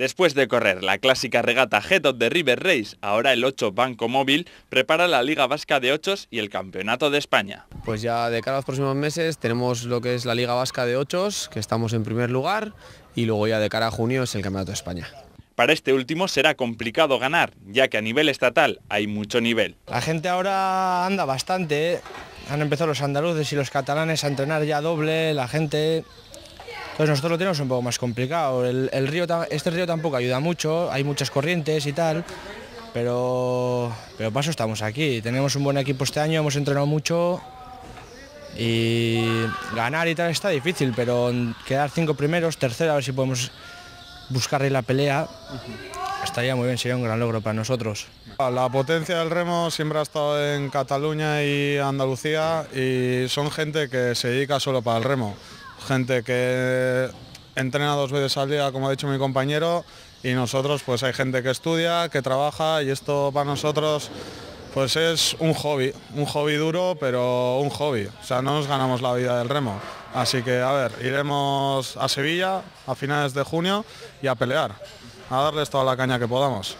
Después de correr la clásica regata Head of the River Race, ahora el 8 Banco Móvil prepara la Liga Vasca de Ochos y el Campeonato de España. Pues ya de cara a los próximos meses tenemos lo que es la Liga Vasca de Ochos, que estamos en primer lugar, y luego ya de cara a junio es el Campeonato de España. Para este último será complicado ganar, ya que a nivel estatal hay mucho nivel. La gente ahora anda bastante, ¿eh? han empezado los andaluces y los catalanes a entrenar ya doble, la gente pues nosotros lo tenemos un poco más complicado. El, río, este río tampoco ayuda mucho, hay muchas corrientes y tal, pero, pero paso estamos aquí. Tenemos un buen equipo este año, hemos entrenado mucho y ganar y tal está difícil, pero quedar cinco primeros, tercero, a ver si podemos buscarle la pelea, estaría muy bien, sería un gran logro para nosotros. La potencia del remo siempre ha estado en Cataluña y Andalucía y son gente que se dedica solo para el remo gente que entrena dos veces al día, como ha dicho mi compañero, y nosotros pues hay gente que estudia, que trabaja y esto para nosotros pues es un hobby, un hobby duro, pero un hobby. O sea, no nos ganamos la vida del remo. Así que, a ver, iremos a Sevilla a finales de junio y a pelear, a darles toda la caña que podamos.